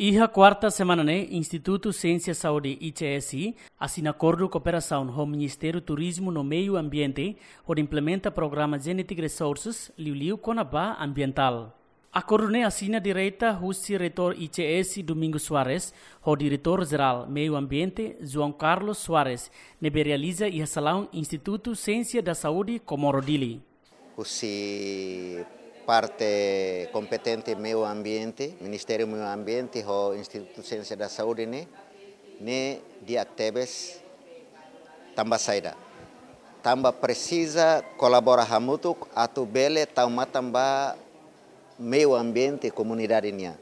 E a quarta semana, né, Instituto Ciência Saúde ICSI assina acordo de cooperação com o Ministério do Turismo no Meio Ambiente, onde implementa o programa Genetic Resources Liu Liu Conabá Ambiental. Acordo né assina direita o diretor ICS Domingos Soares, o diretor-geral Meio Ambiente João Carlos Soares, nebe realiza e salão Instituto Ciência da Saúde Comorodili. O parte competente meio ambiente, Ministério do Meio Ambiente o Instituto de Ciência da Saúde ne ne diaktebes tambah saida. Tambah precisa colaborar muito atu bele tamba tamba meio ambiente comunidade nia,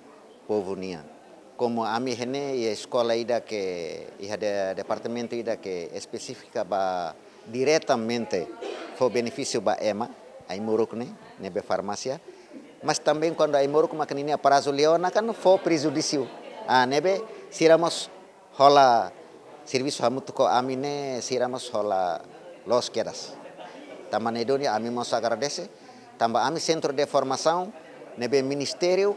povo nia. Como a mi hene e a escola ida que e a departamento ida que específica ba diretamente for benefício ba EMA, a imurukne, nebe farmácia, mas também quando a imuruk makanini prazo leona kan for prejudício. Ah, nebe siramos rola serviço hamutu ko amine siramos rola los quedas. Taman Edonia ami mos agradece. Tambah ami centro de formação nebe ministério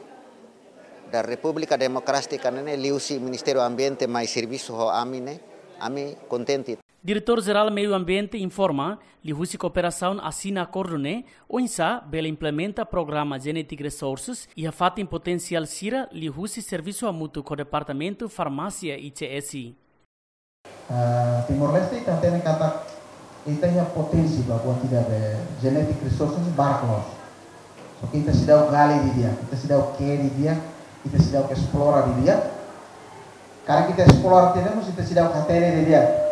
da República Democrática nene liusi Ministério Ambiente mais serviço ho amine ami contente. Diretor-Geral Meio Ambiente informa que a cooperação assina acordo né, o INSA bela implementa programa Genetic Resources e a fato em potencial sira li husi serviço a mútuo com o Departamento Farmácia ICS. Uh, Timor-Leste também kata ya potensi bahwa tidak ada genetic resources barcos. So kita sudah gali di dia, kita sudah ke di dia, kita sudah explore di dia. Karena kita explore tidak, kita sudah katene di dia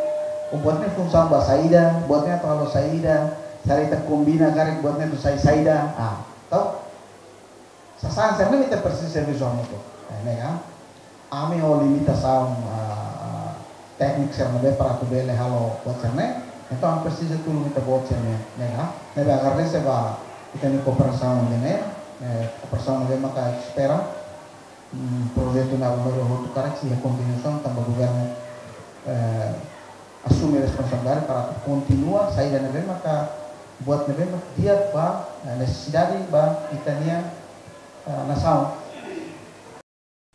buatnya pun sama saida buatnya terlalu saida cari kombina karek buatnya tu saya saida. Ah. Tau sasaran saya minta persis service orang itu nah ya. Ame o limita sam ah, teknik saya nabe para tu bele halo buat saya itu am persis itu limita buat saya nah ya nah agar eh, hmm, dia seba kita ni kooperasan dengan operação de maka espera um projeto na tu Europeia que se a tambah também o assume responsabilidade para continuar sair da neve maka buat neve dia ba necessidade ba itania nação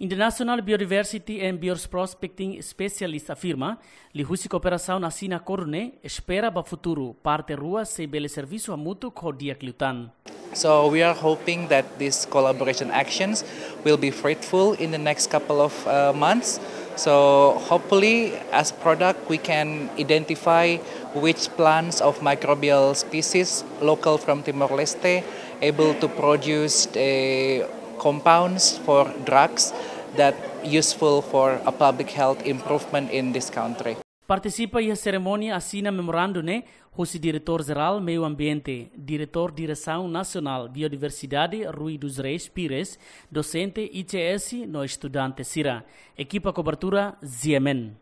International Biodiversity and Bioprospecting Specialist afirma que a cooperação na Sina Corne espera para o futuro parte rua se bele serviço a mútuo com dia Cliutan. So we are hoping that these collaboration actions will be fruitful in the next couple of uh, months. So hopefully as product we can identify which plants of microbial species local from Timor-Leste able to produce uh, compounds for drugs that useful for a public health improvement in this country. Participa a cerimônia assina memorando né, o diretor-geral Meio Ambiente, diretor Direção Nacional Biodiversidade Rui dos Reis Pires, docente ITS no estudante Sira, equipa cobertura Ziemen.